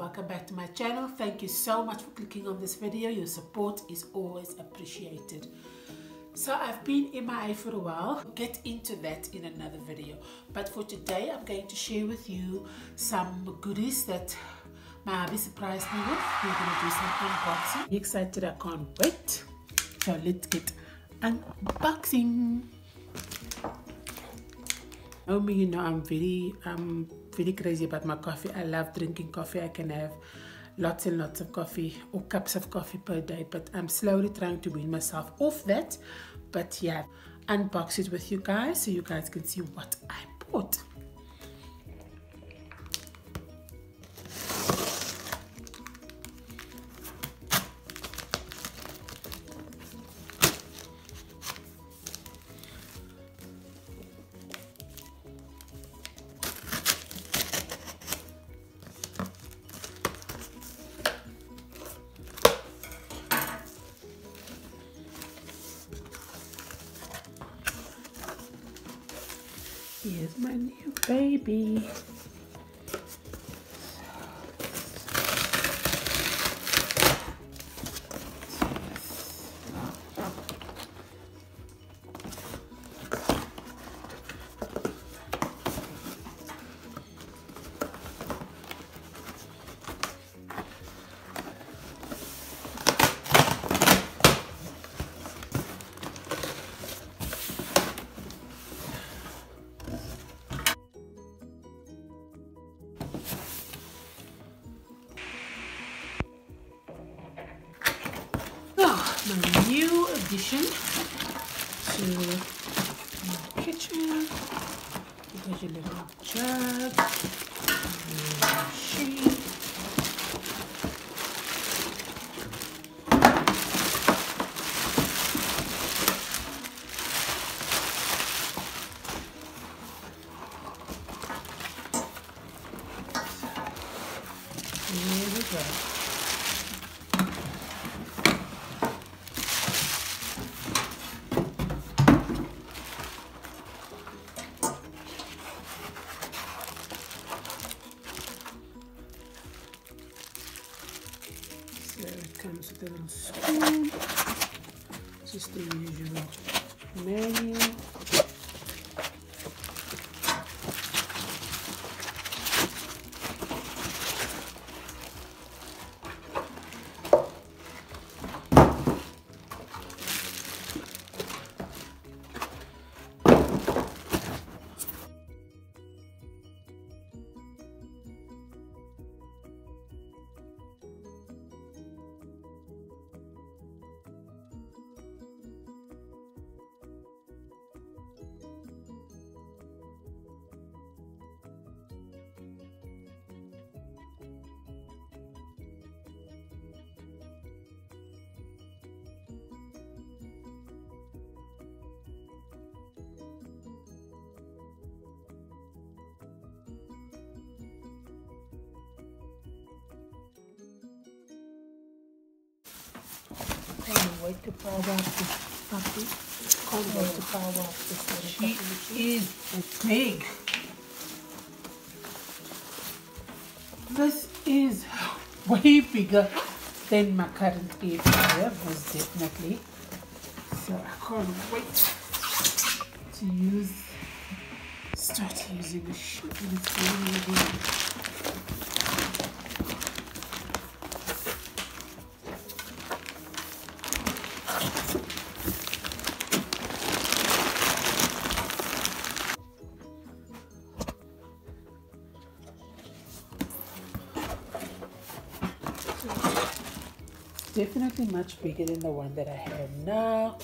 welcome back to my channel. Thank you so much for clicking on this video. Your support is always appreciated. So I've been MIA for a while. Get into that in another video. But for today I'm going to share with you some goodies that my hubby surprised me with. We're going to do some unboxing. Excited I can't wait. So let's get unboxing. Me you know i'm very i'm very crazy about my coffee. I love drinking coffee. I can have lots and lots of coffee or cups of coffee per day but i'm slowly trying to wean myself off that. But yeah unbox it with you guys so you guys can see what i bought Here's my new baby. My new addition to my kitchen. Here's your little jug, sheet. Here we go. Comes with a little spoon, just the usual to power this puppy. To power this little puppy. She is big. This is way bigger than my current air fryer, most definitely. So I can't wait to use, start using the shit it's definitely much bigger than the one that I have now.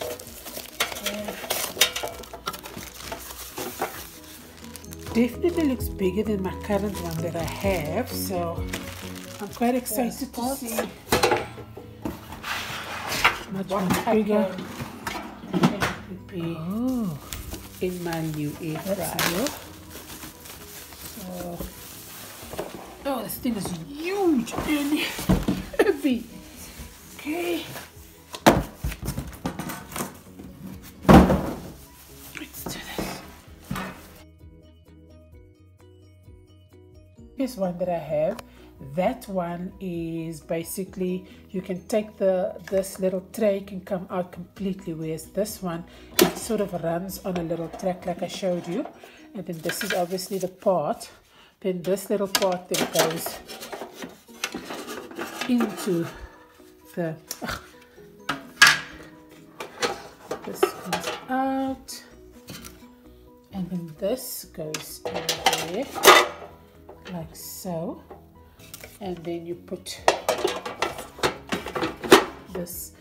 Definitely looks bigger than my current one that I have, so I'm quite excited to see much, much bigger it be oh. in my new air fryer. So, oh, this thing is huge and heavy. Okay. Let's do this. This one that I have that one is basically you can take the this little tray can come out completely whereas this one it sort of runs on a little track like I showed you and then this is obviously the part then this little part then goes into the this comes out. And then this goes in there like so. And then you put this.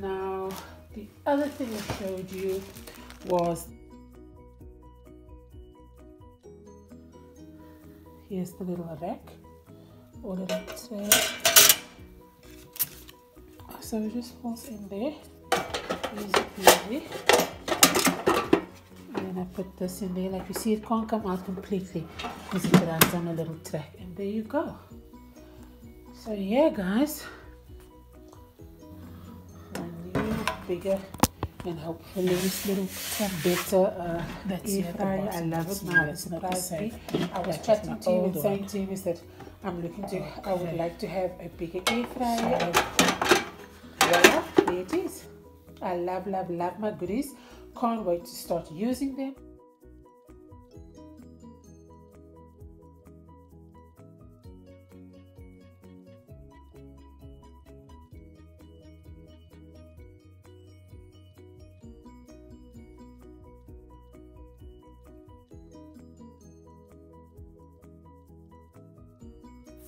Now the other thing I showed you was here's the little rack or little tray so just falls in there. Easy peasy and then I put this in there. Like you see it can't come out completely because it runs on a little track. And there you go. So yeah guys. A new bigger and hopefully this little better uh, that's air fryer. i love it now it's not the same. i was chatting to you and saying to him is that i'm looking to okay. i would like to have a bigger air fryer yeah there it is. I love love love my goodies. Can't wait to start using them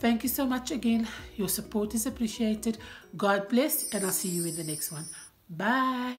Thank you so much again. Your support is appreciated. God bless, and I'll see you in the next one. Bye.